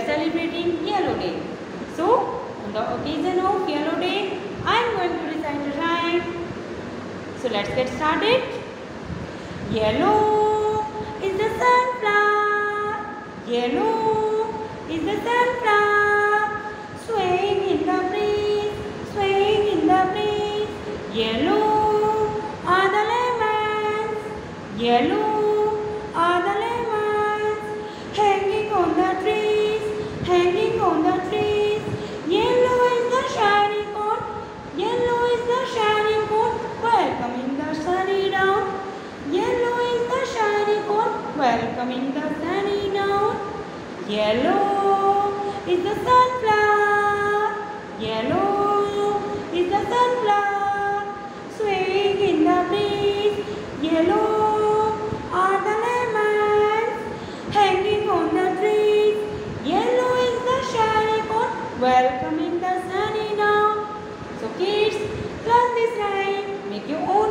are celebrating Yellow Day. So, on the occasion of Yellow Day, I am going to recite a rhyme. So, let's get started. Yellow is the sunflower. Yellow is the sunflower. Swaying in the breeze, swaying in the breeze. Yellow are the lemons. Yellow are the hanging on the trees. Yellow is the shining cone. Yellow is the shining cone. Welcoming the sunny down. Yellow is the shining cone. Welcoming the sunny down. Yellow is the sunflower. Yellow is the sunflower. Swaying in the breeze. Yellow in the sunny now. So kids, learn this rhyme. Make your own